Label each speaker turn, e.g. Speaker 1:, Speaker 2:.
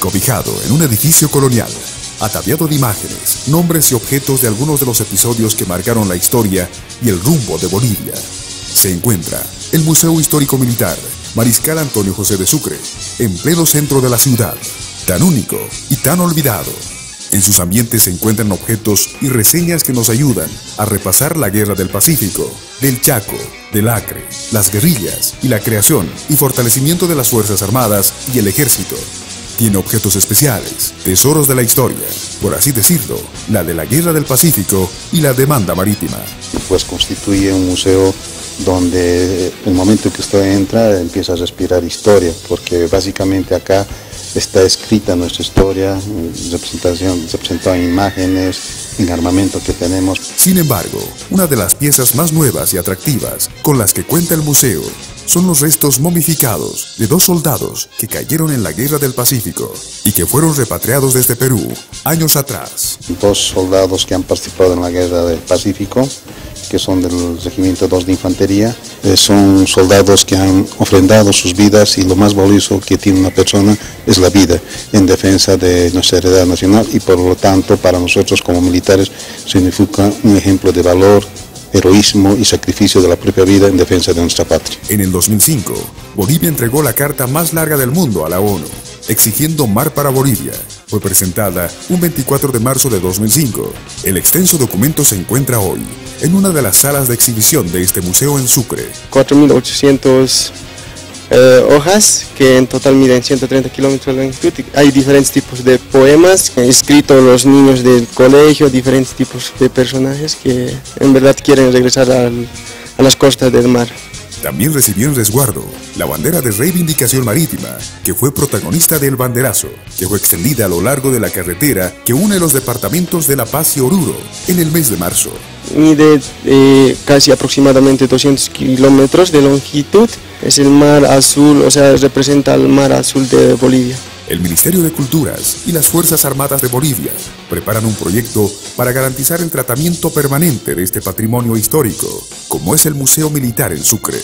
Speaker 1: Cobijado en un edificio colonial, ataviado de imágenes, nombres y objetos de algunos de los episodios que marcaron la historia y el rumbo de Bolivia, se encuentra el Museo Histórico Militar Mariscal Antonio José de Sucre, en pleno centro de la ciudad, tan único y tan olvidado. En sus ambientes se encuentran objetos y reseñas que nos ayudan a repasar la guerra del Pacífico, del Chaco, del Acre, las guerrillas y la creación y fortalecimiento de las Fuerzas Armadas y el Ejército. Tiene objetos especiales, tesoros de la historia, por así decirlo, la de la Guerra del Pacífico y la demanda marítima.
Speaker 2: Pues constituye un museo donde el momento que usted entra empieza a respirar historia, porque básicamente acá está escrita nuestra historia, representación, representada en imágenes, en armamento que tenemos.
Speaker 1: Sin embargo, una de las piezas más nuevas y atractivas con las que cuenta el museo son los restos momificados de dos soldados que cayeron en la Guerra del Pacífico y que fueron repatriados desde Perú años atrás.
Speaker 2: Dos soldados que han participado en la Guerra del Pacífico que son del Regimiento 2 de Infantería. Eh, son soldados que han ofrendado sus vidas y lo más valioso que tiene una persona es la vida en defensa de nuestra heredad nacional y por lo tanto para nosotros como militares significa un ejemplo de valor, heroísmo y sacrificio de la propia vida en defensa de nuestra patria.
Speaker 1: En el 2005, Bolivia entregó la carta más larga del mundo a la ONU, exigiendo mar para Bolivia. Fue presentada un 24 de marzo de 2005. El extenso documento se encuentra hoy en una de las salas de exhibición de este museo en Sucre.
Speaker 3: 4.800 eh, hojas que en total miden 130 kilómetros de longitud. Hay diferentes tipos de poemas escritos los niños del colegio, diferentes tipos de personajes que en verdad quieren regresar a las costas del mar.
Speaker 1: También recibió en resguardo la bandera de reivindicación marítima, que fue protagonista del banderazo, que fue extendida a lo largo de la carretera que une los departamentos de La Paz y Oruro en el mes de marzo.
Speaker 3: Mide eh, casi aproximadamente 200 kilómetros de longitud. Es el mar azul, o sea, representa el mar azul de Bolivia.
Speaker 1: El Ministerio de Culturas y las Fuerzas Armadas de Bolivia preparan un proyecto para garantizar el tratamiento permanente de este patrimonio histórico, como es el Museo Militar en Sucre.